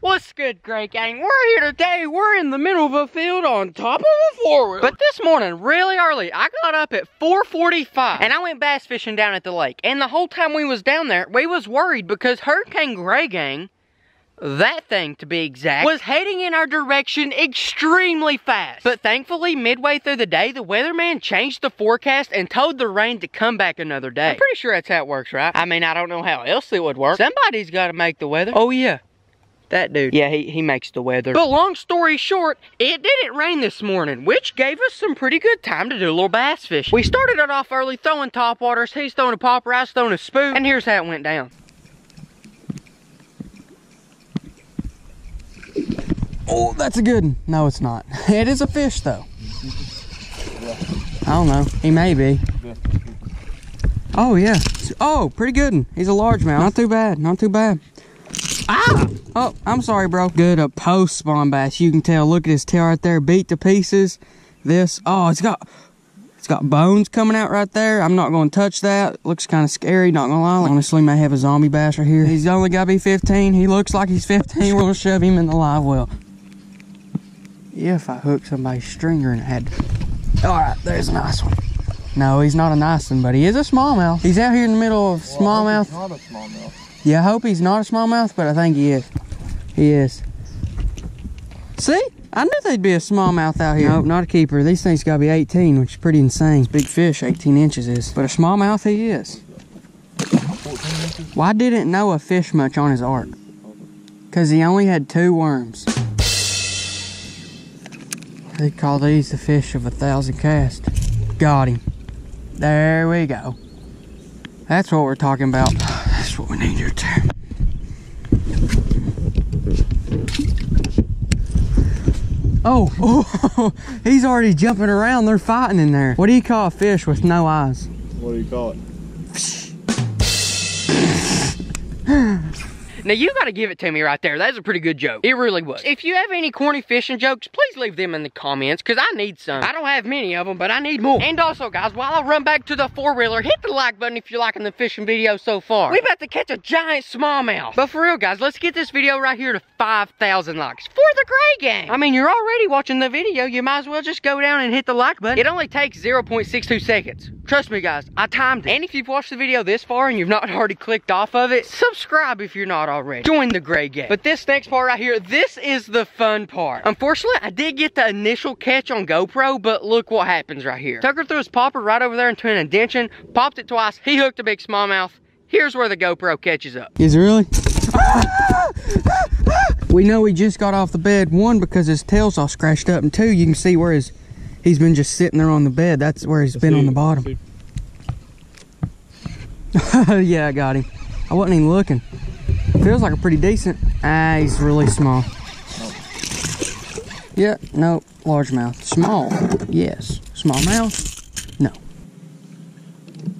What's good, Gray Gang? We're here today. We're in the middle of a field on top of a four-wheeler. But this morning, really early, I got up at 4.45 and I went bass fishing down at the lake. And the whole time we was down there, we was worried because Hurricane Gray Gang, that thing to be exact, was heading in our direction extremely fast. But thankfully, midway through the day, the weatherman changed the forecast and told the rain to come back another day. I'm pretty sure that's how it works, right? I mean, I don't know how else it would work. Somebody's got to make the weather. Oh, yeah. That dude. Yeah, he, he makes the weather. But long story short, it didn't rain this morning, which gave us some pretty good time to do a little bass fishing. We started it off early throwing top waters. He's throwing a popper, I was throwing a spoon. And here's how it went down. Oh, that's a good one. No, it's not. It is a fish, though. I don't know. He may be. Oh, yeah. Oh, pretty good one. He's a largemouth. Not too bad. Not too bad. Ah! Oh, I'm sorry, bro. Good a post spawn bass. You can tell. Look at his tail right there, beat to pieces. This, oh, it's got, it's got bones coming out right there. I'm not going to touch that. Looks kind of scary. Not gonna lie. Honestly, may have a zombie bass right here. He's only got to be 15. He looks like he's 15. We're gonna shove him in the live well. If I hook somebody's stringer and had. All right, there's a nice one. No, he's not a nice one, but he is a smallmouth. He's out here in the middle of smallmouth. Not a smallmouth. Yeah, I hope he's not a smallmouth, but I think he is. He is. See? I knew they'd be a smallmouth out here. Nope, not a keeper. These things gotta be 18, which is pretty insane. Big fish, 18 inches is. But a smallmouth he is. Why didn't Noah fish much on his ark? Because he only had two worms. They call these the fish of a thousand casts. Got him. There we go. That's what we're talking about. That's what we need here too. Oh, oh, he's already jumping around. They're fighting in there. What do you call a fish with no eyes? What do you call it? Now you gotta give it to me right there. That's a pretty good joke. It really was. If you have any corny fishing jokes, please leave them in the comments because I need some. I don't have many of them, but I need more. And also guys, while I run back to the four-wheeler, hit the like button if you're liking the fishing video so far. We about to catch a giant smallmouth. But for real guys, let's get this video right here to 5,000 likes for the Gray Gang. I mean, you're already watching the video. You might as well just go down and hit the like button. It only takes 0.62 seconds. Trust me guys, I timed it. And if you've watched the video this far and you've not already clicked off of it, subscribe if you're not already. Join the Gray Gang. But this next part right here, this is the fun part. Unfortunately, I did get the initial catch on GoPro, but look what happens right here. Tucker threw his popper right over there into an indention, popped it twice, he hooked a big smallmouth. Here's where the GoPro catches up. Is it really? we know he just got off the bed. One, because his tail's all scratched up. And two, you can see where his, he's been just sitting there on the bed. That's where he's been on the bottom. yeah, I got him. I wasn't even looking. Feels like a pretty decent. Ah, he's really small. Yeah, no, largemouth. Small, yes. Small mouth, no.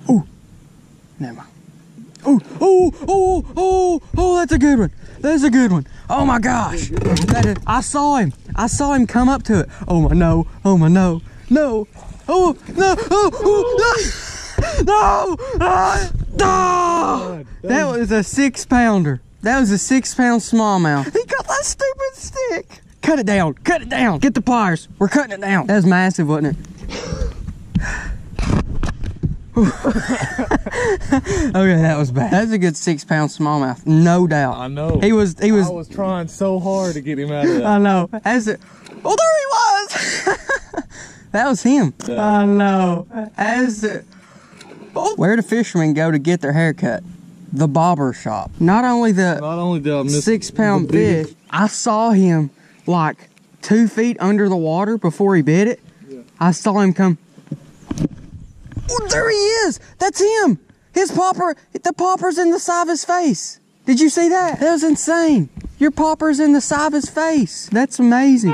Ooh, never mind. Oh, oh, oh, oh, oh, that's a good one. That's a good one. Oh my gosh. Is, I saw him. I saw him come up to it. Oh my no. Oh my no. No. Oh, no. Oh, oh, no. No. Ah, ah. That was a six pounder. That was a six pound smallmouth. He got that stupid stick. Cut it down. Cut it down. Get the pliers. We're cutting it down. That was massive, wasn't it? Oh, okay, that was bad. That's a good six pound smallmouth, no doubt. I know. He was. He was. I was trying so hard to get him out of that. I know. As it. Oh, there he was. that was him. I know. As it. Oh. Where do fishermen go to get their haircut? The bobber shop. Not only the Not only did I six pound the big- fish, I saw him like two feet under the water before he bit it. Yeah. I saw him come. Oh, there he is! That's him! His popper, the popper's in the his face. Did you see that? That was insane. Your popper's in the side of his face. That's amazing.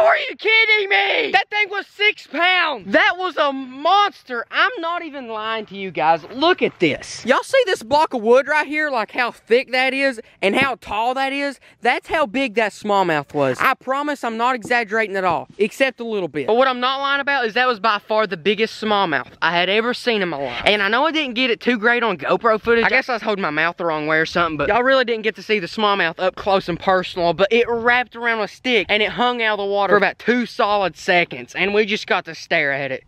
Oh, are you kidding me? That thing was six pounds. That was a monster. I'm not even lying to you guys. Look at this. Y'all see this block of wood right here? Like how thick that is and how tall that is? That's how big that smallmouth was. I promise I'm not exaggerating at all, except a little bit. But what I'm not lying about is that was by far the biggest smallmouth I had ever seen in my life. And I know I didn't get it too great on GoPro footage. I guess I was holding my mouth the wrong way or something, but y'all really didn't get to see the smallmouth smallmouth up close and personal, but it wrapped around a stick and it hung out of the water for about two solid seconds, and we just got to stare at it.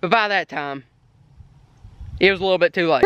But by that time, it was a little bit too late.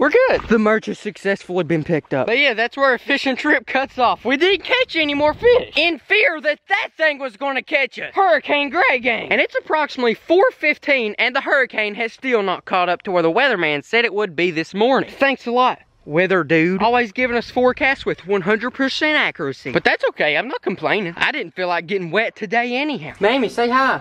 We're good. The merch has successfully been picked up. But yeah, that's where a fishing trip cuts off. We didn't catch any more fish. In fear that that thing was going to catch us. Hurricane Gray Gang. And it's approximately 4.15 and the hurricane has still not caught up to where the weatherman said it would be this morning. Thanks a lot. Weather dude. Always giving us forecasts with 100% accuracy. But that's okay, I'm not complaining. I didn't feel like getting wet today anyhow. Mamie, say hi.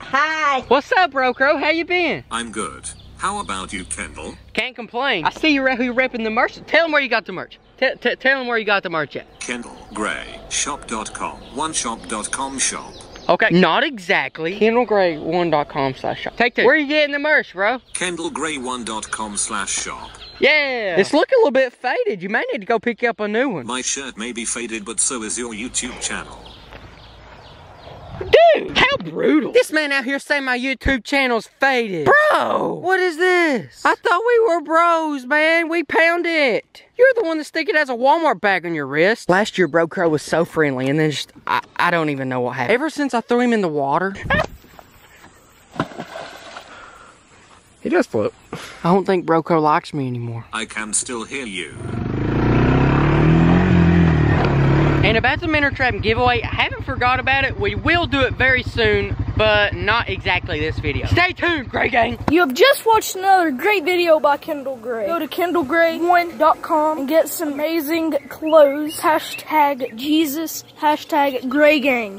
Hi. What's up, bro crow? How you been? I'm good. How about you, Kendall? Can't complain. I see you re- who repping the merch. Tell them where you got the merch. T- t- tell them where you got the merch at. Kendall Gray. Shop.com. OneShop.com shop. Okay. Not exactly. KendallGray1.com slash shop. Take two. Where you getting the merch, bro? KendallGray1.com slash shop. Yeah. It's looking a little bit faded. You may need to go pick up a new one. My shirt may be faded, but so is your YouTube channel. Dude, how brutal. This man out here saying my YouTube channel's faded. Bro, what is this? I thought we were bros, man. We pound it. You're the one that stick it as a Walmart bag on your wrist. Last year, Bro Crow was so friendly, and then just, I, I don't even know what happened. Ever since I threw him in the water, He does float. I don't think Bro Crow likes me anymore. I can still hear you. And about the minnow trap giveaway, I haven't forgot about it. We will do it very soon, but not exactly this video. Stay tuned, Gray Gang. You have just watched another great video by Kendall Gray. Go to kendallgray1.com and get some amazing clothes. Hashtag Jesus. Hashtag Gray Gang.